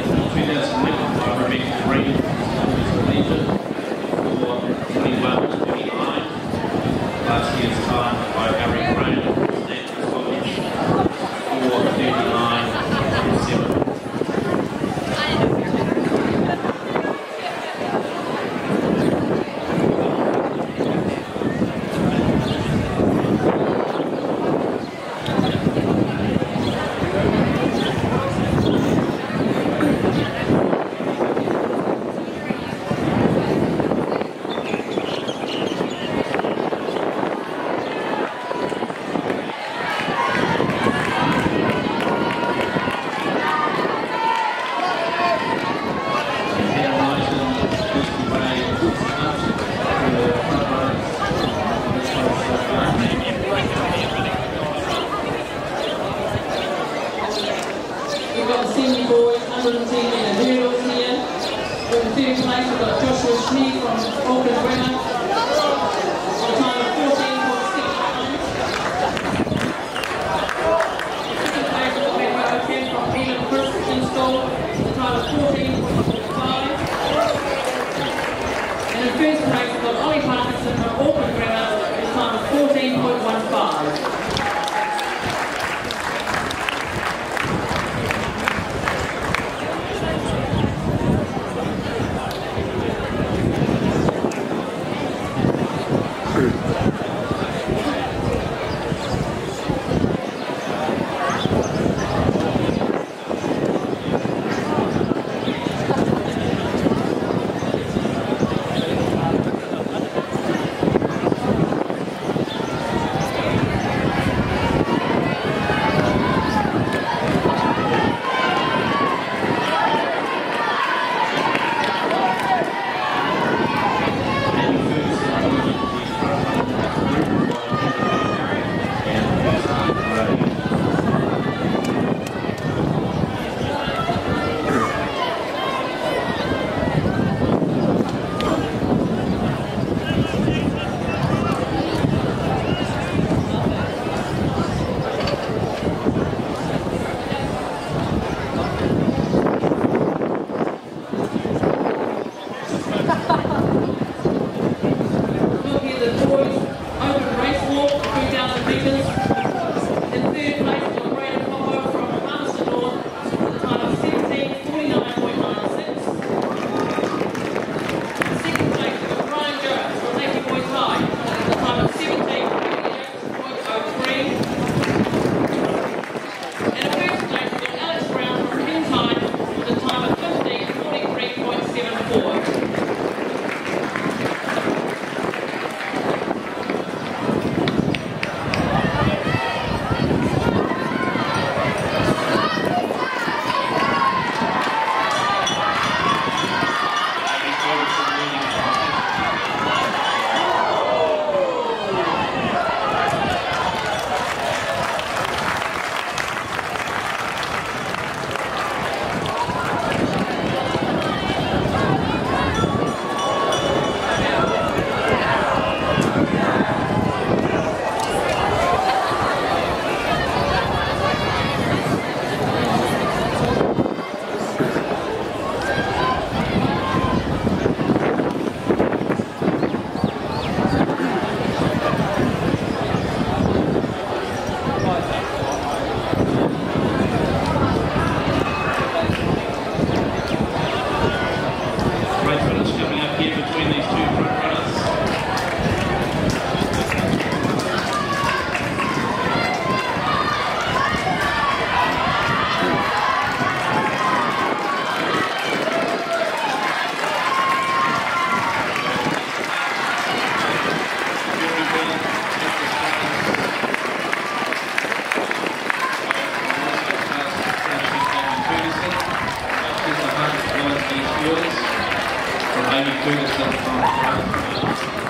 Peter's Nick Arabic Rain Malaysia. We've got the senior boys, under 17 and the heroes here. In the third place, we've got Joshua Schmee from Auckland Grammar. On a time of 14.6 Second place, we've got Rebecca from Elim Christian a time of 14.5. And in first place, we've got Ollie Parker screwed. Diamond Goodness.